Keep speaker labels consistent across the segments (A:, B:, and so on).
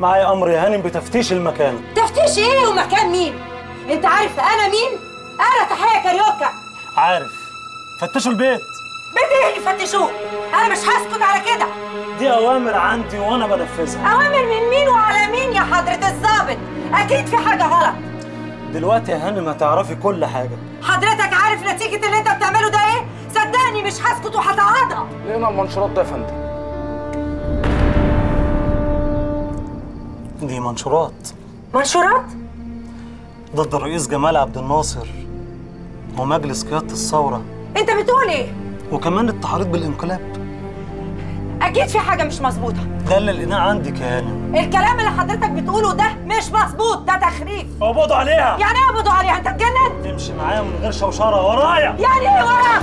A: معايا أمر يا هانم بتفتيش المكان.
B: تفتيش إيه ومكان مين؟ أنت عارف أنا مين؟ أنا تحية كاريوكا.
A: عارف. فتشوا البيت.
B: بيت إيه اللي فتشوه؟ أنا مش هسكت على كده.
A: دي أوامر عندي وأنا بنفذها.
B: أوامر من مين وعلى مين يا حضرة الضابط؟ أكيد في حاجة غلط.
A: دلوقتي يا هانم هتعرفي كل حاجة.
B: حضرتك عارف نتيجة اللي أنت بتعمله ده إيه؟ صدقني مش هسكت وهتعاضى.
C: لقينا المنشورات ده يا فندم
A: دي منشورات.
B: منشورات؟
A: ضد الرئيس جمال عبد الناصر ومجلس قيادة الثورة.
B: انت بتقول إيه؟
A: وكمان التحريض بالانقلاب.
B: أكيد في حاجة مش مظبوطة.
A: ده اللي لقيناه عندك يا هانم
B: الكلام اللي حضرتك بتقوله ده مش مظبوط ده تخريف.
A: اقبضوا عليها.
B: يعني إيه قبضوا عليها؟ انت اتجننت؟
A: تمشي معايا من غير شوشرة ورايا.
B: يعني إيه وراك؟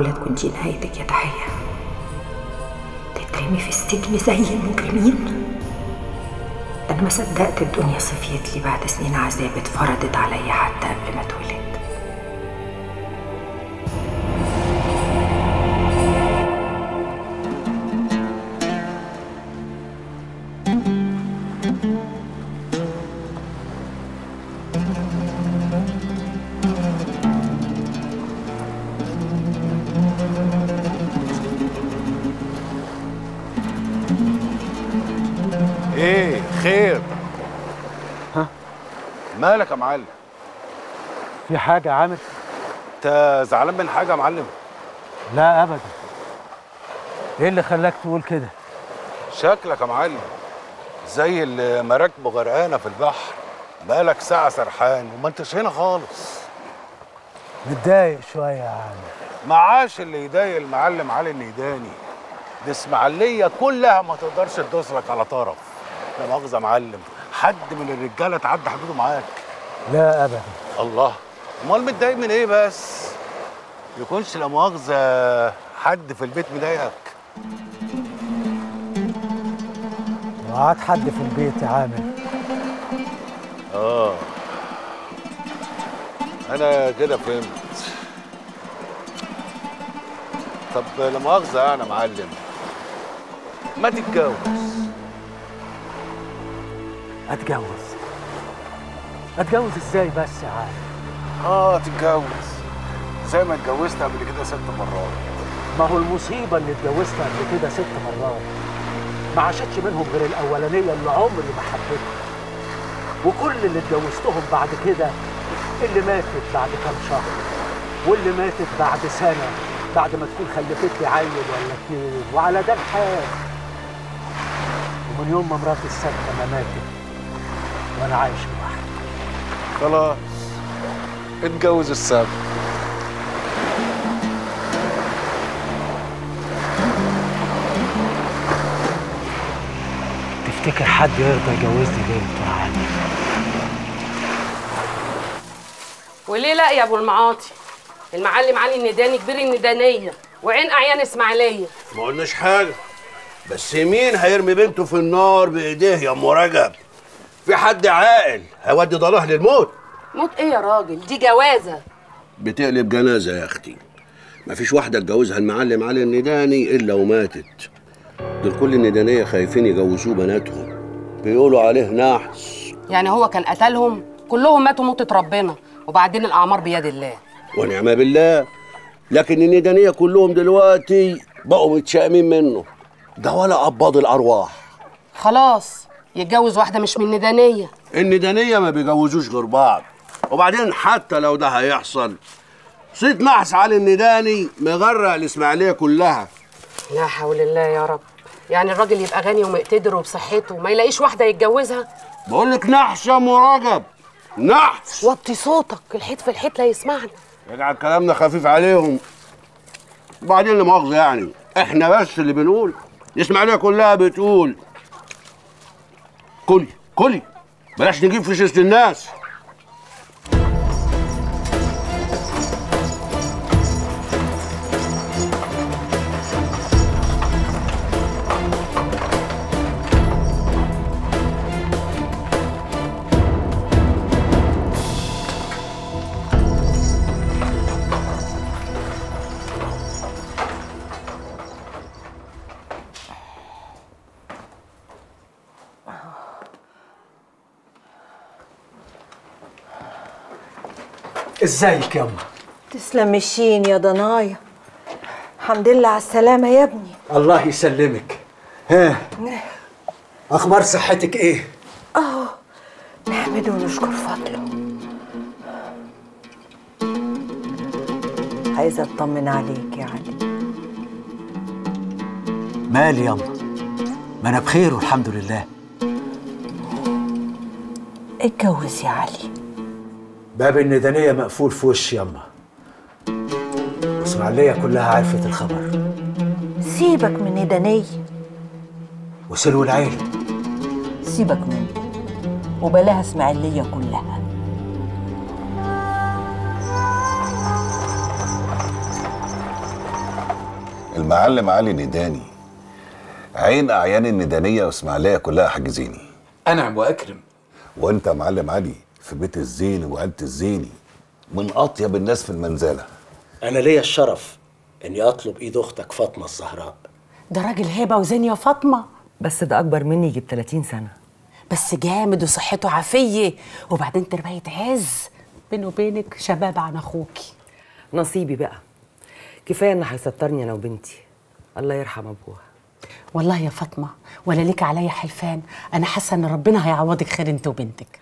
D: معقولة تكون دي نهايتك يا تحية. تترمي في السجن زي المجرمين؟ أنا ما صدقت الدنيا صفيت لي بعد سنين عذاب اتفرضت عليا حتى قبل ما اتولد
E: يا معلم.
F: في حاجة يا عامر؟
E: انت زعلان من حاجة يا معلم؟
F: لا أبدا. إيه اللي خلاك تقول كده؟
E: شكلك يا معلم. زي اللي مراكبه غرقانة في البحر. بقالك ساعة سرحان وما انتش هنا خالص.
F: متضايق شوية يا عامر.
E: معاش اللي يضايق المعلم علي الميداني. دي اسماعيليه كلها ما تقدرش تدوس لك على طرف. لا مؤاخذة يا معلم. حد من الرجالة تعدى حدوده معاك.
F: لا أبدا.
E: الله. أمال متضايق من إيه بس؟ يكونش لا مؤاخذة حد في البيت مضايقك.
F: وقعد حد في البيت يا عامر؟
E: آه. أنا كده فهمت. طب لا مؤاخذة يعني يا معلم. ما تتجوز.
F: أتجوز. أتجوز إزاي بس يا عامر؟
E: آه تتجوز. زي ما اتجوزت قبل كده ست مرات.
F: ما هو المصيبة اللي اتجوزتها قبل كده ست مرات. ما عاشتش منهم غير الأولانية اللي عمري ما حبيتها. وكل اللي اتجوزتهم بعد كده اللي ماتت بعد كام شهر. واللي ماتت بعد سنة بعد ما تكون خلفت لي عيل ولا اتنين. وعلى ده الحال. ومن يوم ما مراتي السادسة ما ماتت وأنا عايش
E: خلاص. اتجوز السبت
F: تفتكر حد يرضى يجوزني بنته يا عامر؟
G: وليه لا يا ابو المعاطي؟ المعلم علي النداني كبير الندانية وعين أعيان إسماعيلية.
H: ما قلناش حاجة. بس مين هيرمي بنته في النار بإيديه يا أم رجب؟ في حد عاقل. هيودي ضلاه للموت.
G: موت إيه يا راجل؟ دي جوازة.
H: بتقلب جنازة يا أختي. مفيش واحدة اتجوزها المعلم علي النداني إلا وماتت. دول كل الندانية خايفين يجوزوه بناتهم. بيقولوا عليه نحس.
G: يعني هو كان قتلهم؟ كلهم ماتوا موتة ربنا وبعدين الأعمار بيد الله.
H: ونعم بالله. لكن الندانية كلهم دلوقتي بقوا متشائمين منه. ده ولا قباض الأرواح.
G: خلاص. يتجوز واحدة مش من ندانيه
H: الندانية ما بيجوزوش غير بعض. وبعدين حتى لو ده هيحصل صيت نحس علي النداني مغرق الإسماعيلية كلها.
G: لا حول الله يا رب. يعني الراجل يبقى غني ومقتدر وبصحته ما يلاقيش واحدة يتجوزها؟
H: بقول لك نحس يا مراجب نحس.
G: وطي صوتك الحيط في الحيط لا يسمعنا.
H: يجعل كلامنا خفيف عليهم. وبعدين لا مؤاخذة يعني إحنا بس اللي بنقول. الإسماعيلية كلها بتقول كلي كلي بلاش نجيب في شيشة الناس
F: ازيك يا؟
I: تسلم الشين يا ضنايا. الحمد لله على السلامة يا ابني.
F: الله يسلمك. ها أخبار صحتك إيه؟
I: أهو نحمده ونشكر فضله. عايزة أطمن عليك يا علي
F: مالي ياما ما أنا بخير والحمد لله.
I: اتجوز يا علي.
F: باب الندانية مقفول في وشي ياما واسماعيلية كلها عرفت الخبر.
I: سيبك من ندانية.
F: وسلو العيلة
I: سيبك منه وبلاها إسماعيلية كلها.
C: المعلم علي نداني. عين أعيان الندانية وإسماعيلية كلها حاجزيني.
J: أنعم وأكرم.
C: وأنت يا معلم علي في بيت الزين وعيلة الزيني. من أطيب الناس في المنزلة.
F: أنا ليا الشرف إني أطلب إيد أختك فاطمة الزهراء.
K: ده راجل هبه وزين يا فاطمة.
L: بس ده أكبر مني يجي ب 30 سنة.
K: بس جامد وصحته عافية. وبعدين تربية عز بينه وبينك شباب عن أخوكي.
L: نصيبي بقى. كفاية ان هيسترني أنا وبنتي. الله يرحم أبوها.
K: والله يا فاطمة ولا ليك عليا حلفان. أنا حاسة إن ربنا هيعوضك خير أنت وبنتك.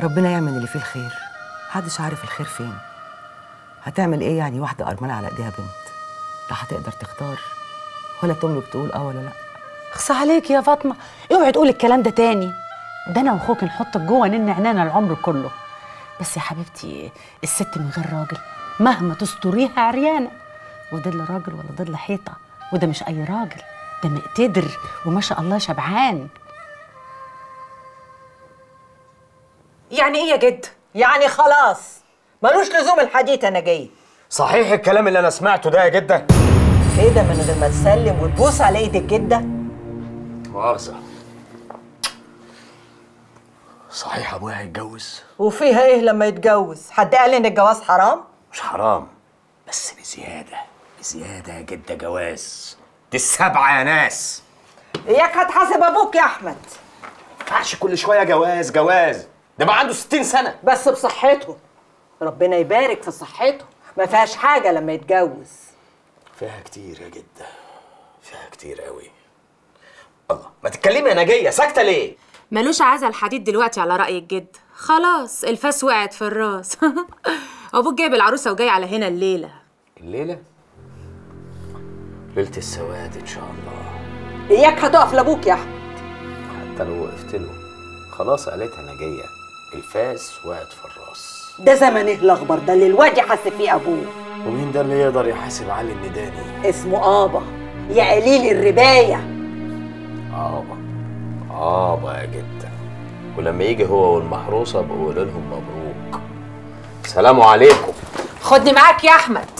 L: ربنا يعمل اللي فيه الخير. محدش عارف الخير فين. هتعمل إيه يعني واحدة أرملة على إيديها بنت؟ لا هتقدر تختار. ولا تملك تقول آه ولا لأ.
K: اخصى عليك يا فاطمة. اوعي تقولي الكلام ده تاني. ده أنا وأخوك نحطك جوه نن عينينا العمر كله. بس يا حبيبتي الست من غير راجل مهما تستريها عريانة. وضل راجل ولا ضل حيطة. وده مش أي راجل. ده مقتدر وما شاء الله شبعان.
L: يعني إيه يا جد؟ يعني خلاص. ملوش لزوم الحديث أنا جاي.
M: صحيح الكلام اللي أنا سمعته ده يا جدة؟
L: كده من غير ما تسلم وتبوس على ايد الجده
M: مؤاخذة. صحيح أبويا هيتجوز؟
L: وفيها إيه لما يتجوز؟ حد قال إن الجواز حرام؟
M: مش حرام بس بزيادة. بزيادة يا جدة جواز. دي السبعة يا ناس.
L: إياك هتحاسب أبوك يا أحمد.
M: ينفعش كل شوية جواز جواز. ده بقى عنده 60 سنة.
L: بس بصحته. ربنا يبارك في صحته. ما فيهاش حاجة لما يتجوز.
M: فيها كتير يا جدة. فيها كتير قوي. الله ما تتكلمي يا نجيه ساكتة ليه؟
B: ملوش عازة الحديت دلوقتي على رأي الجد. خلاص الفاس وقعت في الراس. أبوك جايب العروسة وجاي على هنا الليلة.
M: الليلة؟ ليلة السواد إن شاء الله.
L: إياك هتقف لأبوك يا أحمد.
M: حتى لو وقفت له. خلاص قالتها نجيه الفاس وقعت في الراس
L: ده زمن إيه الأغبر ده اللي الواد يحاسب فيه أبوه.
M: ومين ده اللي يقدر يحاسب علي النداني؟
L: اسمه آبا. يا قليل الرباية.
M: آبا. آبا يا جدة. ولما يجي هو والمحروسة بقول لهم مبروك. سلام عليكم.
K: خدني معاك يا أحمد.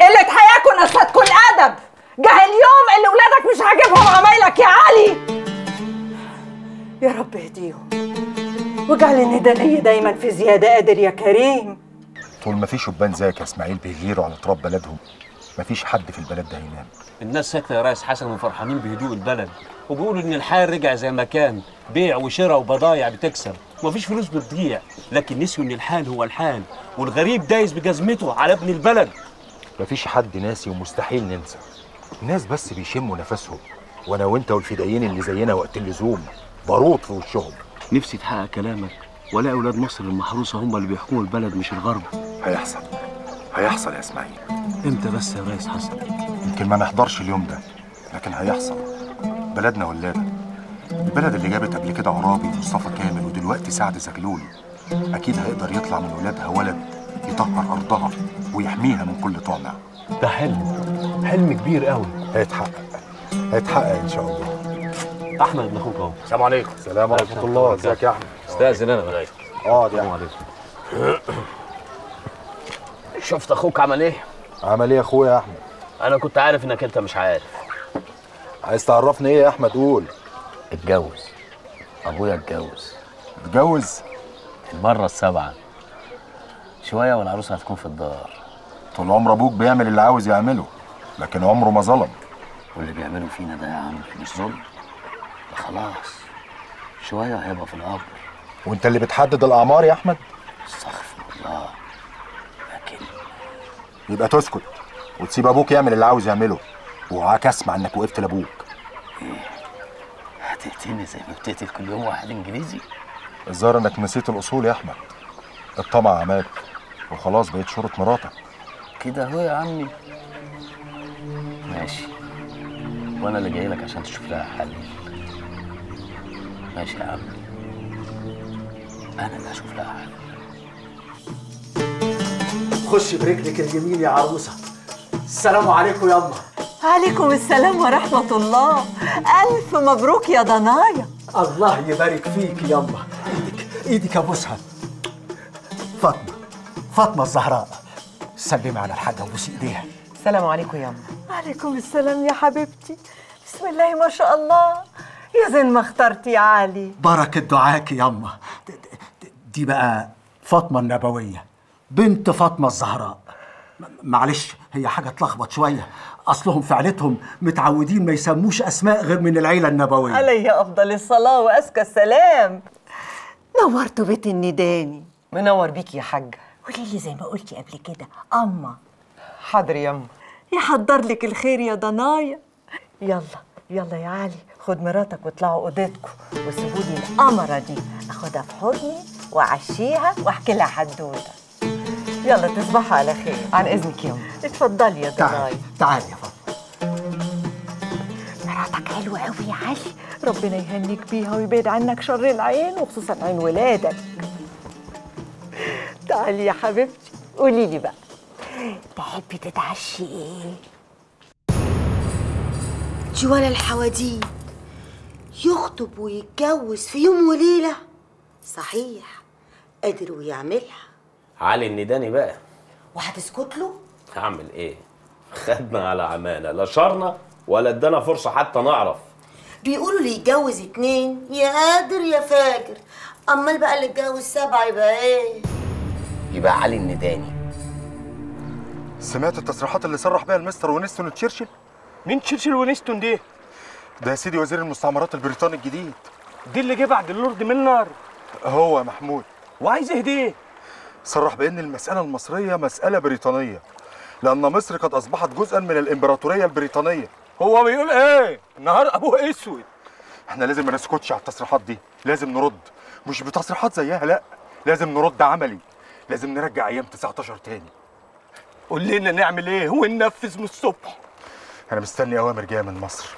L: قلة حياكم نسيتكم الادب جه اليوم اللي ولادك مش عاجبهم عمايلك يا علي. يا رب اهديهم واجعل الندانية دايما في زيادة قادر يا كريم.
N: طول ما في شبان زيك يا إسماعيل بيغيروا على تراب بلدهم مفيش حد في البلد ده هينام.
O: الناس ساكته يا ريس حسن وفرحانين بهدوء البلد وبيقولوا إن الحال رجع زي ما كان بيع وشراء وبضايع بتكسب. ومفيش فلوس بتضيع لكن نسيوا إن الحال هو الحال والغريب دايس بجزمته على ابن البلد.
N: مفيش حد ناسي ومستحيل ننسى. الناس بس بيشموا نفسهم وأنا وأنت والفدائيين اللي زينا وقت اللزوم بارود في وشهم.
O: نفسي تحقق كلامك. ولا أولاد مصر المحروسة هم اللي بيحكموا البلد مش الغرب.
N: هيحصل. هيحصل يا إسماعيل.
O: إمتى بس يا ريس حسن
N: يمكن ما نحضرش اليوم ده لكن هيحصل. بلدنا ولادة. البلد اللي جابت قبل كده عرابي ومصطفى كامل ودلوقتي سعد زغلول أكيد هيقدر يطلع من ولادها ولد يطهر أرضها ويحميها من كل طامع
F: ده حلم. حلم كبير قوي.
N: هيتحقق. هيتحقق إن شاء الله.
O: أحمد ابن أخوك أهو.
M: السلام عليكم.
N: السلام ورحمه الله إزيك يا أحمد؟
O: استاذن أنا بقى.
N: اقعد يا
O: السلام
N: أحمد.
O: عليكم.
M: شفت أخوك عمل إيه؟
N: عمل إيه يا أخويا يا أحمد؟
M: أنا كنت عارف إنك أنت مش عارف.
N: عايز تعرفني إيه يا أحمد؟ قول.
M: اتجوز. أبويا اتجوز.
N: اتجوز؟
M: المرة السابعة. شوية والعروسه هتكون في الدار.
N: طول عمر أبوك بيعمل اللي عاوز يعمله لكن عمره ما ظلم.
M: واللي بيعملوا فينا ده يا عم مش ظلم. خلاص. شوية هيبقى في القبر.
N: وانت اللي بتحدد الأعمار يا أحمد؟
M: استغفر الله. لكن
N: يبقى تسكت وتسيب أبوك يعمل اللي عاوز يعمله. وعاك أسمع إنك وقفت لأبوك.
M: هتقتلني زي ما بتقتل كل يوم واحد إنجليزي؟
N: الظاهر إنك نسيت الأصول يا أحمد. الطمع عماك وخلاص بقيت شرط مراتك.
M: كده أهو يا عمي. ماشي. وأنا اللي جاي لك عشان تشوف لها حل. ماشي يا عمي أنا اللي هشوف لها حل
F: خش برجلك اليمين يا عروسة. السلام عليكم ياما
L: عليكم السلام ورحمة الله. ألف مبروك يا ضنايا
F: الله يبارك فيك ياما إيدك إيدك ابوسها فاطمة. فاطمة الزهراء. سلمي على الحاجة وبوسي إيديها.
L: السلام عليكم يا أم
I: عليكم السلام يا حبيبتي. بسم الله ما شاء الله. يا زين ما اخترتي يا علي
F: بركة دعاك ياما دي بقى فاطمة النبوية بنت فاطمة الزهراء. معلش هي حاجة تلخبط شوية. أصلهم في عيلتهم متعودين ما يسموش أسماء غير من العيلة النبوية.
I: عليه أفضل الصلاة وأزكى السلام. نورتوا بيت النداني.
P: منور بيك يا حاجة
I: قولي لي زي ما قلتي قبل كده اما
P: حاضر ياما
I: يحضر لك الخير يا ضنايا. يلا يلا يا علي. خد مراتك واطلعوا اوضتكم وسيبوني القمرة دي. أخدها في حضني وأعشيها وأحكي لها حدوته يلا تصبحوا على خير.
P: عن إذنك ياما
I: اتفضلي يا ضنايا
F: تعالي تعالي يا فاطمة.
I: مراتك حلوة قوي يا علي. ربنا يهنيك بيها ويبعد عنك شر العين وخصوصا عين ولادك. تعالي يا حبيبتي قولي لي بقى تحبي تتعشي إيه؟
Q: جوال الحواديت. يخطب ويتجوز في يوم وليلة. صحيح قادر ويعملها.
M: علي النداني بقى.
Q: وهتسكت له؟
M: هعمل إيه؟ خدنا على عمانة لا شرنا ولا ادانا فرصة حتى نعرف.
Q: بيقولوا اللي يتجوز اتنين يا قادر يا فاجر. أمال بقى اللي اتجوز سبعة يبقى إيه؟
M: يبقى علي النداني.
N: سمعت التصريحات اللي صرح بيها المستر وينستون تشرشل
J: مين تشرشل ونستون دي؟
N: ده يا سيدي وزير المستعمرات البريطاني الجديد.
J: دي اللي جه بعد اللورد منر
N: هو محمود.
J: وعايز اهديه
N: صرح بأن المسألة المصرية مسألة بريطانية لأن مصر قد أصبحت جزءا من الإمبراطورية البريطانية.
J: هو بيقول إيه؟ نهار أبوه أسود.
N: إحنا لازم ما نسكتش على التصريحات دي لازم نرد. مش بتصريحات زيها لا لازم نرد عملي. لازم نرجع أيام 19 تاني.
J: قول لنا نعمل إيه وننفذ من الصبح.
N: أنا مستني أوامر جاية من مصر.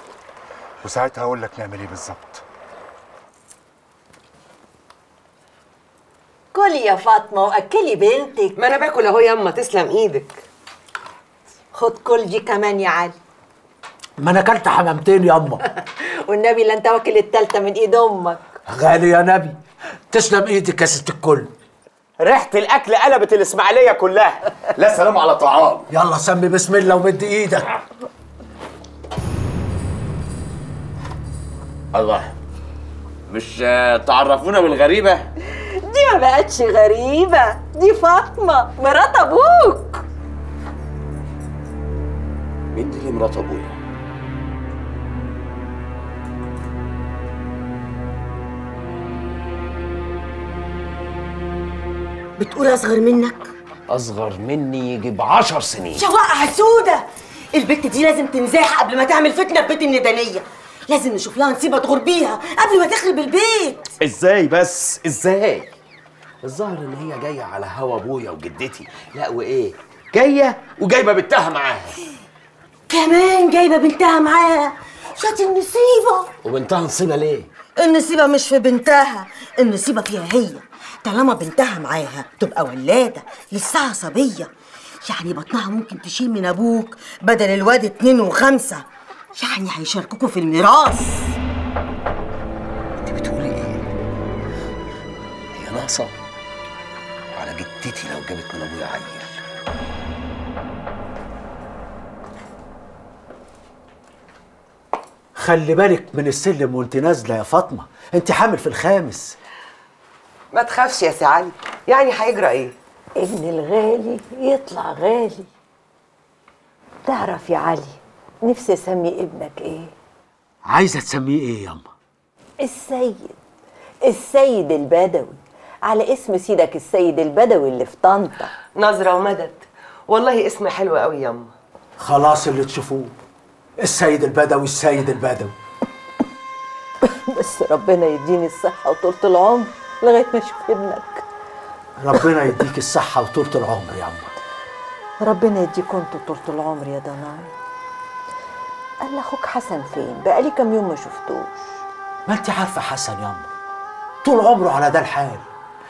N: وساعتها هقول لك نعمل إيه بالظبط.
I: كلي يا فاطمة وأكلي بنتك.
P: ما أنا باكل أهو ياما تسلم إيدك.
I: خد كل دي كمان يا علي.
F: ما أنا أكلت حمامتين ياما.
I: والنبي لا أنت واكل التالتة من إيد أمك.
F: غالي يا نبي. تسلم إيدك يا ست الكل.
M: ريحة الأكل قلبت الإسماعيلية كلها. لا سلام على طعام.
F: يلا سمي بسم الله ومد إيدك.
M: الله. مش تعرفونا بالغريبة؟
I: دي ما بقتش غريبة دي فاطمة مرات أبوك.
M: مين دي اللي مرات أبويا؟
Q: بتقول أصغر منك؟
M: أصغر مني يجي بعشر سنين.
Q: شواقة سودة! البت دي لازم تنزاح قبل ما تعمل فتنة في بيت الندانية. لازم نشوف لها نصيبة تغور بيها قبل ما تخرب البيت.
M: إزاي بس؟ إزاي؟ الظاهر إن هي جاية على هوا أبويا وجدتي. لا وإيه؟ جاية وجايبة بنتها معاها.
Q: كمان جايبة بنتها معاها؟ شات النصيبة
M: وبنتها نصيبة ليه؟
Q: النصيبة مش في بنتها النصيبة فيها هي. طالما بنتها معاها تبقى ولادة لسه صبية يعني بطنها ممكن تشيل من أبوك بدل الواد اتنين وخمسة. يعني هيشاركوكوا في الميراث.
M: انت بتقولي إيه؟ هي ناقصة؟ على جدتي لو جابت من أبويا عيل.
F: خلي بالك من السلم وانت نازلة يا فاطمة. انت حامل في الخامس.
P: ما تخافش يا سي علي يعني هيجرى إيه؟
I: ابن الغالي يطلع غالي. تعرف يا علي نفسي أسمي ابنك إيه؟
F: عايزة تسميه إيه ياما
I: السيد. السيد البدوي. على اسم سيدك السيد البدوي اللي في طنطا.
P: نظرة ومدد. والله اسم حلو قوي ياما
F: خلاص اللي تشوفوه. السيد البدوي السيد البدوي.
I: بس ربنا يديني الصحة وطولة العمر لغاية ما أشوف ابنك.
F: ربنا يديك الصحة وطولة العمر ياما
I: ربنا يديكم أنتوا طولة العمر يا ضناي قال أخوك حسن فين؟ بقالي كام يوم ما شفتوش.
F: ما انت عارفة حسن ياما طول عمره على ده الحال.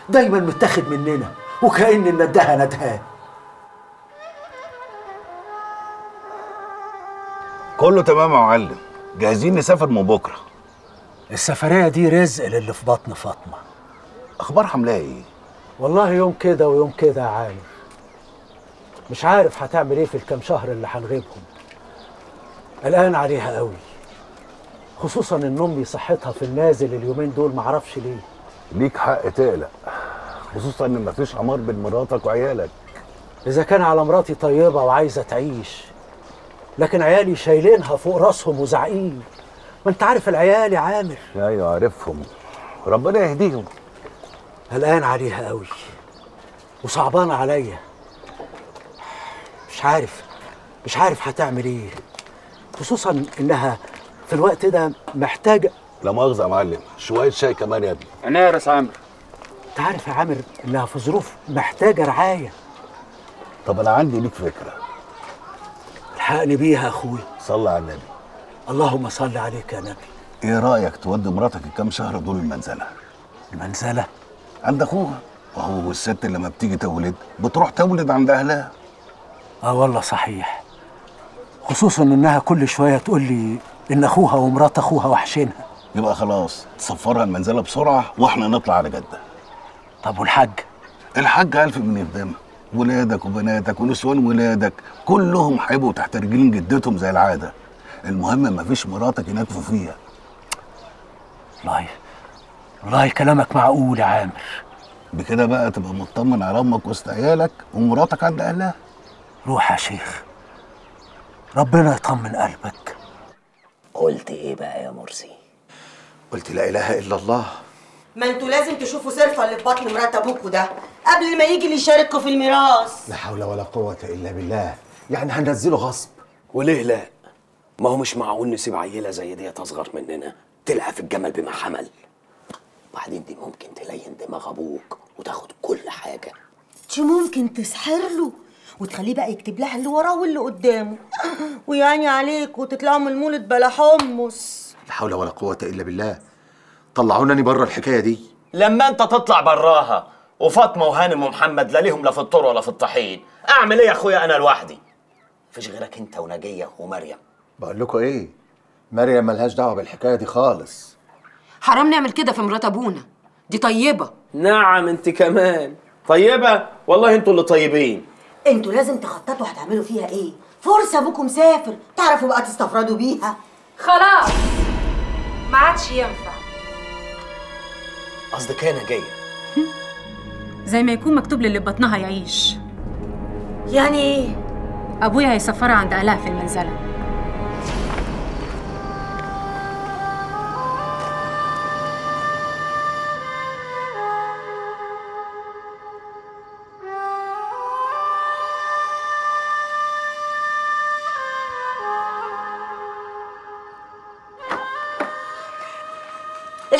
F: دايما متاخد مننا وكأن الندهه ندهاه
C: كله تمام يا معلم. جاهزين نسافر من بكرة.
F: السفرية دي رزق للي في بطن فاطمة.
C: أخبار حملها إيه؟
F: والله يوم كده ويوم كده يا عالم مش عارف هتعمل إيه في الكام شهر اللي هنغيبهم. قلقان عليها قوي خصوصا ان امي صحتها في النازل اليومين دول معرفش ليه.
C: ليك حق تقلق. خصوصا إن مفيش عمار بين مراتك وعيالك.
F: إذا كان على مراتي طيبة وعايزة تعيش لكن عيالي شايلينها فوق رأسهم وزعقين. ما أنت عارف العيال يا عامر.
C: أيوه عارفهم. ربنا يهديهم.
F: قلقان عليها قوي وصعبانة عليا. مش عارف مش عارف هتعمل إيه. خصوصا إنها في الوقت ده محتاجه
C: لا مؤاخذة يا معلم شوية شاي كمان يا ابني.
F: أنا يا عامر. انت عارف يا عامر إنها في ظروف محتاجة رعاية.
C: طب أنا عندي ليك فكرة.
F: الحقني بيها يا اخويا
C: صلي على النبي.
F: اللهم صل عليك يا نبي.
C: إيه رأيك تودي مراتك الكام شهر دول المنزلة؟
F: المنزلة؟
C: عند أخوها. وهو والست لما بتيجي تولد بتروح تولد عند أهلها.
F: آه والله صحيح. خصوصا إنها كل شوية تقول لي إن أخوها ومرات أخوها وحشينها.
C: يبقى خلاص تسفرها المنزلة بسرعة وإحنا نطلع على جدة.
F: طب والحاج؟
C: الحاج ألف من يخدمها ولادك وبناتك ونسوان ولادك كلهم هيبقوا تحت رجلين جدتهم زي العادة. المهم مفيش مراتك ينكفوا فيها.
F: والله والله كلامك معقول يا عامر.
C: بكده بقى تبقى مطمن على أمك وسط عيالك ومراتك عند أهلها.
F: روح يا شيخ. ربنا يطمن قلبك.
R: قلت إيه بقى يا مرسي؟
S: قلت لا إله إلا الله.
Q: ما أنتوا لازم تشوفوا صرفة اللي في بطن مرات أبوكوا ده قبل ما يجي اللي يشاركوا في الميراث.
S: لا حول ولا قوة إلا بالله. يعني هننزله غصب.
R: وليه لا؟ ما هو مش معقول نسيب عيلة زي دي تصغر مننا تلعب الجمل بما حمل. وبعدين دي ممكن تلين دماغ أبوك وتاخد كل حاجة.
Q: دي ممكن تسحر له؟ وتخليه بقى يكتب لها اللي وراه واللي قدامه. ويعني عليك وتطلعوا من المولد بلا حمص.
S: لا حول ولا قوة إلا بالله. طلعونني بره الحكاية دي.
M: لما أنت تطلع براها وفاطمة وهانم ومحمد لا ليهم لا في الطور ولا في الطحين أعمل إيه يا أخويا أنا لوحدي؟ مفيش غيرك أنت ونجيه ومريم.
S: بقول لكم إيه؟ مريم ملهاش دعوة بالحكاية دي خالص.
G: حرام نعمل كده في مرات أبونا. دي طيبة.
M: نعم أنت كمان. طيبة؟ والله أنتوا اللي طيبين.
Q: أنتوا لازم تخططوا هتعملوا فيها إيه؟ فرصة ابوكم مسافر تعرفوا بقى تستفردوا بيها.
T: خلاص. ما عادش ينفع.
M: قصدك إيه نجيه
T: زي ما يكون مكتوب للي بطنها يعيش.
Q: يعني إيه؟
T: أبويا هيسفرها عند اهلها في المنزلة.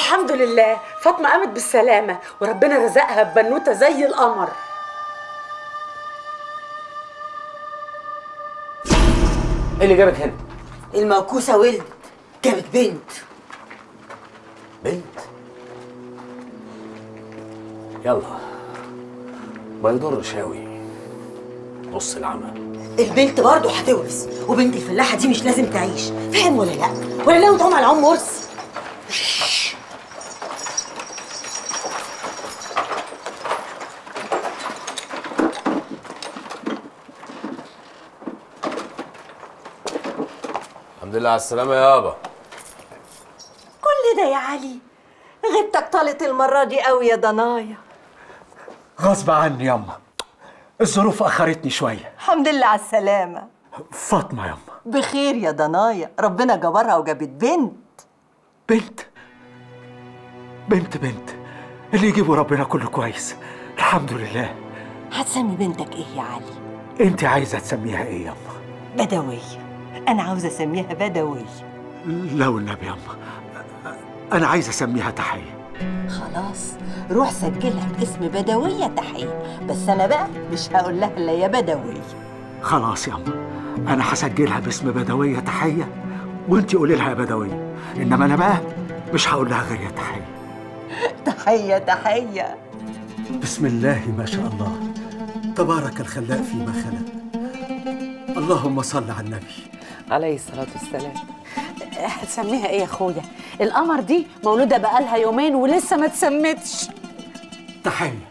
K: الحمد لله. فاطمة قامت بالسلامة وربنا رزقها ببنوتة زي القمر.
M: إيه اللي جابك هنا؟
Q: الموكوسة ولدت جابت بنت.
M: بنت؟ يلا ما يضرش اوي نص العمى
Q: البنت برضه هتورث وبنت الفلاحة دي مش لازم تعيش. فاهم ولا لأ؟ ولا لو تعوم على العم مرسي
M: على السلامة يابا
I: كل ده يا علي غيبتك طالت المرة دي قوي يا ضنايا.
F: غصب عني ياما الظروف أخرتني شوية
I: الحمد لله على السلامة.
F: فاطمة ياما
I: بخير يا ضنايا. ربنا جبرها وجابت بنت.
F: بنت؟ بنت بنت. اللي يجيبه ربنا كله كويس. الحمد لله.
I: هتسمي بنتك إيه يا علي؟
F: أنت عايزة تسميها إيه ياما
I: بدوية. أنا عاوزة أسميها بدوية
F: لا والنبي ياما أنا عايز أسميها تحية.
I: خلاص روح سجلها باسم بدوية تحية. بس أنا بقى مش هقول لها إلا يا بدوية
F: خلاص ياما أنا هسجلها باسم بدويه تحية وانت قولي لها يا بدويه إنما أنا بقى مش هقول لها غير يا تحية.
I: تحية تحية.
F: بسم الله ما شاء الله. تبارك الخلاق فيما خلق. اللهم صل على النبي.
K: عليه الصلاة والسلام. هتسميها إيه يا اخويا؟ القمر دي مولودة بقالها يومين ولسه ما تسمتش
F: تحية.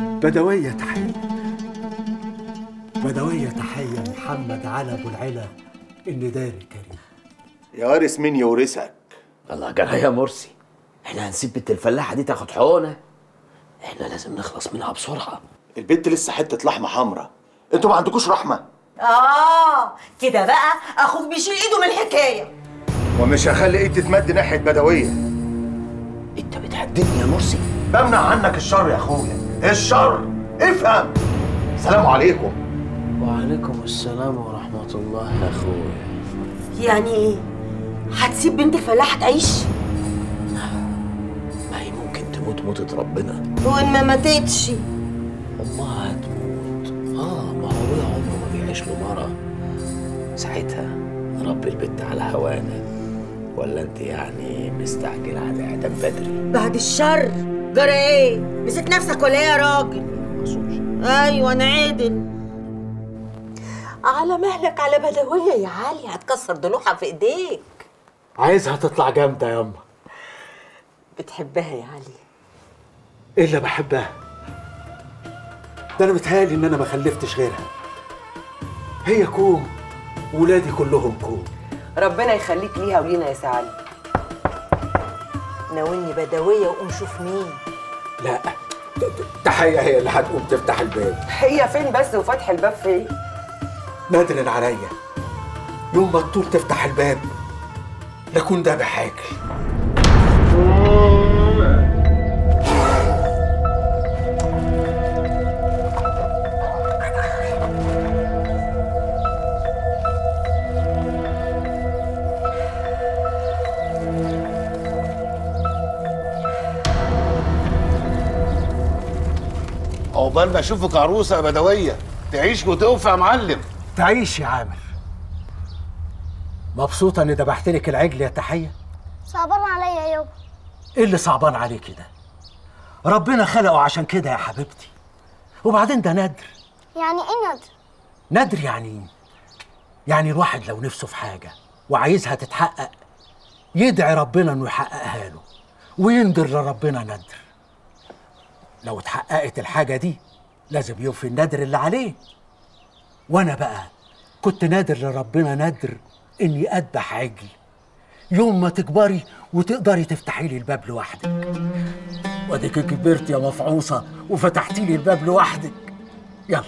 F: بدوية تحية. بدوية تحية محمد على ابو العلا الندان الكريم.
S: يا وارث مين يورثك؟
M: الله جرى يا مرسي. إحنا هنسيب بنت الفلاحة دي تاخد حقنة. إحنا لازم نخلص منها بسرعة.
S: البنت لسه حتة لحمة حمراء. أنتوا ما عندكوش رحمة.
Q: آه كده بقى أخوك بيشيل إيده من الحكاية.
S: ومش هخلي إيدي تتمد ناحية بدوية.
M: أنت بتهددني يا مرسي.
S: بمنع عنك الشر يا أخويا. الشر. افهم. سلام عليكم.
M: وعليكم السلام ورحمة الله يا أخويا.
Q: يعني إيه هتسيب بنت الفلاحه تعيش؟
M: ما هي ممكن تموت موتة ربنا.
Q: وإن ما ماتتش.
M: أمها بيعيش له مره ساعتها نربي البت على هوانا. ولا انت يعني مستعجل على اعدام بدري؟
Q: بعد الشر. جرى إيه؟ مسك نفسك ولا إيه يا راجل؟ أيوه أنا عادل. على مهلك على بدوية يا علي. هتكسر ضلوعها في إيديك.
F: عايزها تطلع جامدة ياما
Q: بتحبها يا علي.
F: إيه اللي بحبها؟ ده أنا متهيألي إن أنا ما خلفتش غيرها. هي كوم ولادي كلهم كوم.
P: ربنا يخليك ليها ولينا يا سعالي
Q: ناولني بدوية وقوم شوف مين.
F: لا ت- ت- تحية هي اللي هتقوم تفتح الباب.
P: هي فين بس وفتح الباب فين؟
F: نادر عليا. يوم ما تطول تفتح الباب لكون ده بحاجل
C: عقبال ما اشوفك عروسه يا بدوية تعيش وتوفى يا معلم.
F: تعيش يا عامر. مبسوطة إني ذبحت لك العجل يا تحية؟
U: صعبان عليا يابا
F: إيه اللي صعبان عليكي ده؟ ربنا خلقه عشان كده يا حبيبتي. وبعدين ده ندر
U: يعني إيه ندر
F: ندر يعني إيه؟ يعني الواحد لو نفسه في حاجة وعايزها تتحقق يدعي ربنا إنه يحققها له وينذر لربنا ندر لو اتحققت الحاجة دي لازم يوفي الندر اللي عليه. وأنا بقى كنت نادر لربنا ندر إني أذبح عجل. يوم ما تكبري وتقدري تفتحي لي الباب لوحدك. وأديك كبرت يا مفعوصة وفتحتي لي الباب لوحدك. يلا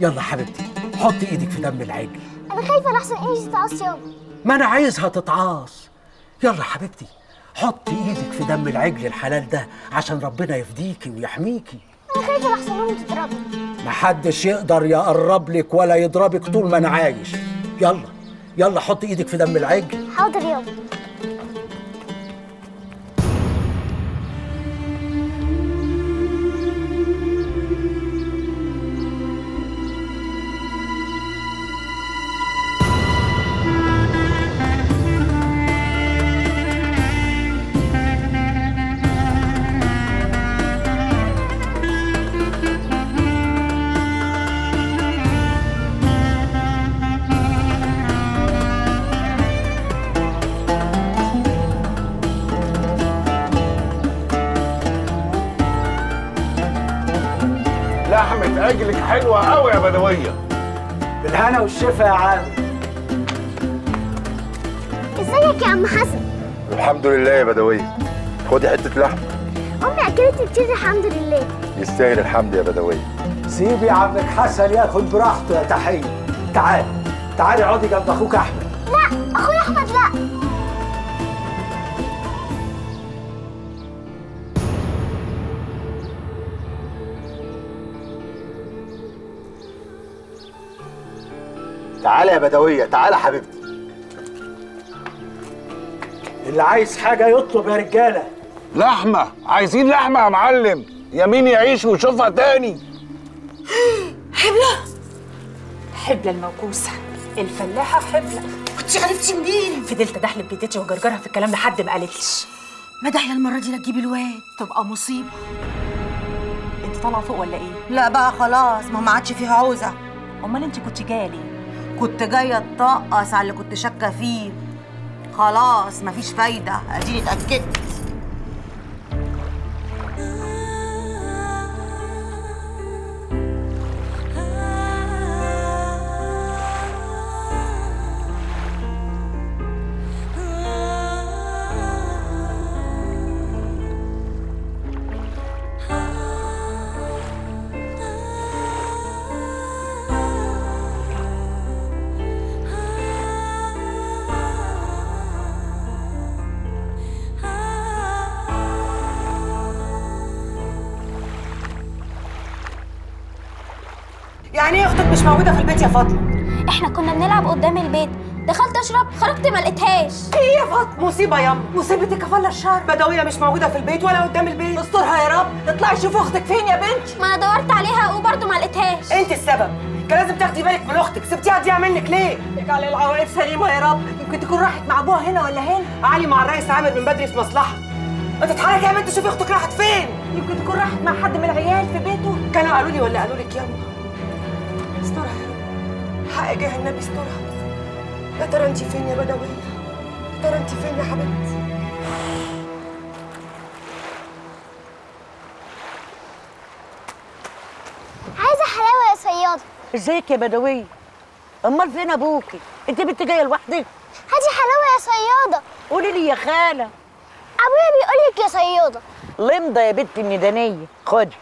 F: يلا حبيبتي حطي إيدك في دم العجل.
U: أنا خايفة لحسن ايدي تتعص يابا
F: ما أنا عايزها تتعاص. يلا حبيبتي. حطي إيدك في دم العجل الحلال ده عشان ربنا يفديكي ويحميكي.
U: أنا خايفه لحسن امي تضربني
F: محدش يقدر يقرب لك ولا يضربك طول ما أنا عايش. يلا يلا حطي إيدك في دم العجل.
U: حاضر يابا
C: لحمة عجلك حلوة قوي يا بدوية.
F: بالهنا والشفا يا عم
U: ازيك يا عم حسن؟
S: الحمد لله يا بدوية. خدي حتة لحم.
U: امي أكلت كتير الحمد لله.
S: يستاهل الحمد يا بدوية.
F: سيبي عمك حسن ياكل براحته يا تحية. تعال تعالي اقعدي جنب أخوك أحمد.
U: لا اخويا أحمد لا.
S: تعالى يا بدوية تعالى حبيبتي.
F: اللي عايز حاجة يطلب يا رجالة.
C: لحمة عايزين لحمة يا معلم. يمين يعيش ويشوفها تاني.
K: حبلة. حبلة الموكوسة. الفلاحة حبلة.
Q: كنت عرفتي منين؟
K: فضلت ادحلب جدتي وجرجرها في الكلام لحد ما قالتليش.
Q: ما داعية المرة دي لا تجيبي الواد.
K: تبقى مصيبة. انت طالعة فوق ولا إيه؟
Q: لا بقى خلاص ما ما عادش فيها عوزة.
K: أمال انت كنت جاية ليه؟
Q: كنت جاية اتطقص على اللي كنت شاكة فيه. خلاص مفيش فايدة. اديني اتأكدت.
P: يعني إيه أختك مش موجودة في البيت يا فاطمة؟
V: إحنا كنا بنلعب قدام البيت. دخلت اشرب خرجت ما لقيتهاش.
P: إيه يا فاطمة؟ مصيبة ياما مصيبتك كفاله الشر. بدويه مش موجودة في البيت ولا قدام البيت.
L: استرها يا رب. اطلعي شوفي أختك فين يا بنتي
V: ما أنا دورت عليها وبرضه ما لقيتهاش.
P: انت السبب. كان لازم تاخدي بالك من أختك. سبتيها تضيع منك ليه؟
L: اجعل العواقب سليمة يا رب. يمكن تكون راحت مع أبوها هنا ولا هنا.
P: علي مع الرئيس عامر من بدري في مصلحة. ما تتحركي يا بنت. شوفي أختك راحت فين.
L: يمكن تكون راحت مع حد من العيال في بيته.
P: كانوا قالوا لي ولا قالوا لك ياما حق جاه النبي استرها. يا ترى انت فين يا بدويه يا ترى انت فين يا حبيبتي؟
V: عايزه حلاوة يا صياده
W: إزيك يا بدوية أمال فين ابوكي انت بنت جاية لوحدك؟
V: هاتي حلاوة يا صياده
W: قولي لي يا خالة.
V: أبويا بيقول لك يا صياده
W: لمضة يا بنت الندانيه خدي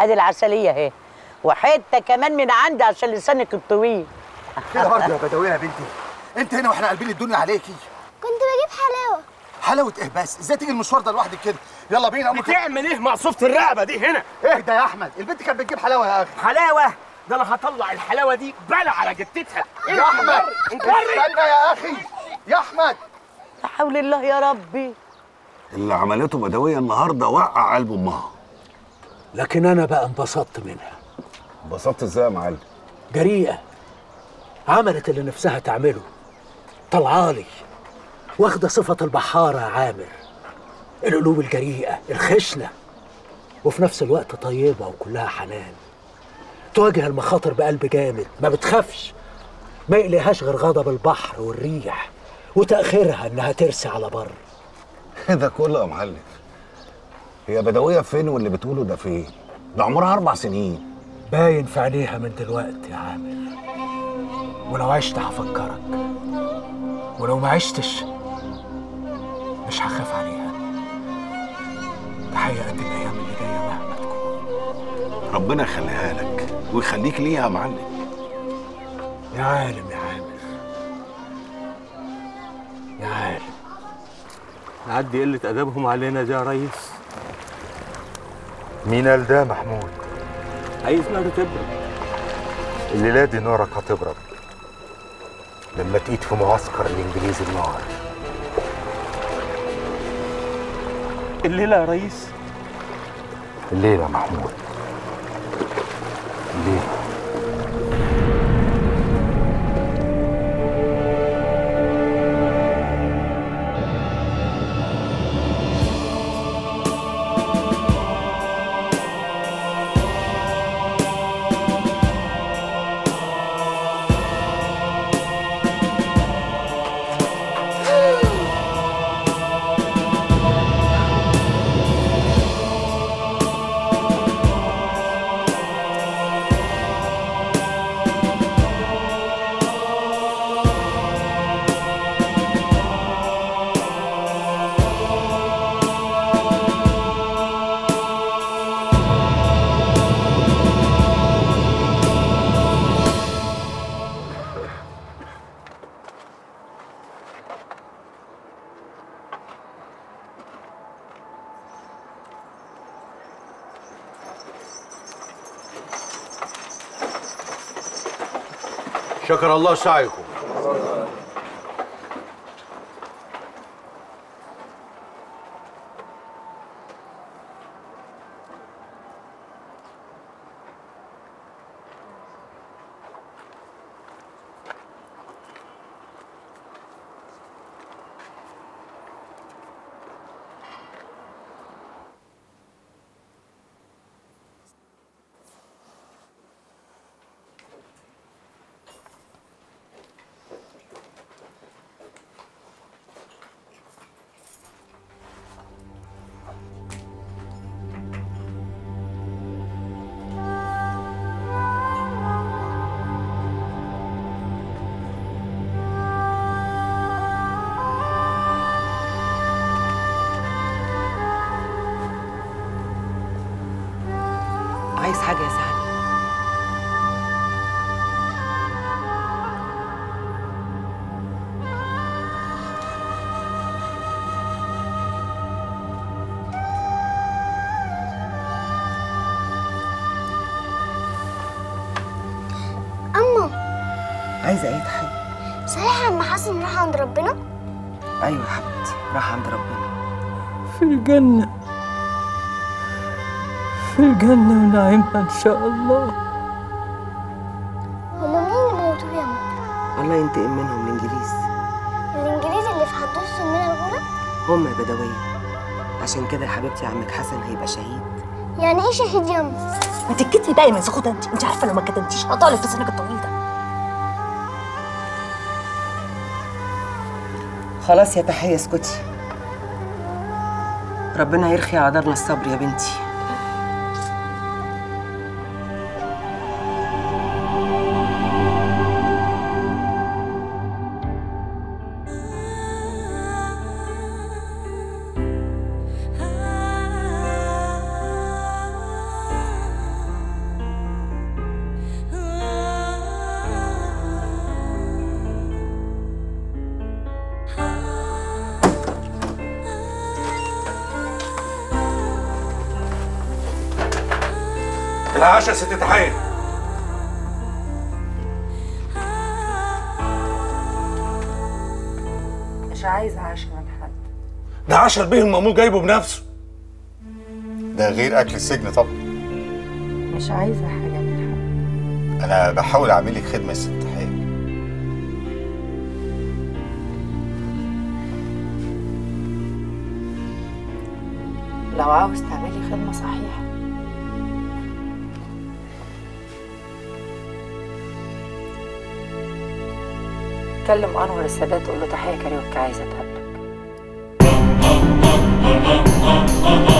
W: ادي العسلية اهي وحته كمان من عندي عشان لسانك الطويل.
S: كده برضه يا بدوية يا بنتي. انت هنا وإحنا قلبين الدنيا عليكي.
V: كنت بجيب حلاوة.
S: حلاوة إيه بس؟ إزاي تيجي المشوار ده لوحدك كده؟ يلا بينا.
J: بتعمل إيه مع صفة الرقبة دي هنا؟
S: اهدى يا أحمد؟ البنت كانت بتجيب حلاوة يا أخي.
J: حلاوة؟ ده أنا هطلع الحلاوة دي بلا على جتتها
S: يا أحمد! استنى يا أخي. يا أحمد!
W: لا حول الله يا ربي.
C: اللي عملته بدوية النهارده وقع قلب أمها.
F: لكن أنا بقى انبسطت منها.
C: انبسطت إزاي يا معلم؟
F: جريئة. عملت اللي نفسها تعمله. طلعالي واخدة صفة البحارة يا عامر. القلوب الجريئة الخشنة. وفي نفس الوقت طيبة وكلها حنان. تواجه المخاطر بقلب جامد ما بتخافش. ما يقلقهاش غير غضب البحر والريح وتأخيرها إنها ترسي على بر.
C: ده كله يا معلم. هي بدوية فين واللي بتقوله ده فين؟ ده عمرها أربع سنين.
F: باين في عينيها من دلوقتي يا عامر. ولو عشت هفكرك. ولو ما عشتش مش هخاف عليها. تحية قد الأيام اللي جاية مهما
C: ربنا يخليها لك ويخليك ليها يا معلم.
F: يا عالم يا عامر. يا عالم.
J: نعدي قلة أدبهم علينا دي يا ريس.
N: مين قال ده محمود؟
J: عايز نار تبرد
N: الليلة دي نارك هتبرد لما تقيت في معسكر الإنجليز النار
J: الليلة يا ريس
N: الليلة يا محمود. الليلة.
E: شكر الله سعيكم
P: عايزة إيه تحيه
U: صحيح عم حسن راح عند ربنا؟
P: أيوه يا حبيبتي راح عند ربنا.
X: في الجنة. في الجنة ونعيمها إن شاء الله.
U: هما مين اللي موتوه يا أما؟
P: الله ينتقم منهم الإنجليز.
U: الإنجليز اللي في حدوث من الغورة؟
P: هم يا بدوية. عشان كده يا حبيبتي عمك حسن هيبقى شهيد.
U: يعني إيه شهيد يا أما؟
Y: ما تتكتي بقى يا منسخوطه انت انت عارفة لو ما كتمتيش هطالب في سنك الطويل ده
P: خلاص يا تحية اسكتي. ربنا يرخي عذابنا الصبر يا بنتي.
E: عشر بيه المأمور جايبه بنفسه.
C: ده غير أكل السجن طبعا.
I: مش عايزة حاجة من
C: أنا بحاول أعمل لك خدمة يا ست تحيه
I: حد لو عاوز تعملي خدمة صحيحة. كلم أنور السادات قول له تحية كاريوكي عايزة تقابلك.
Z: oh, oh. oh.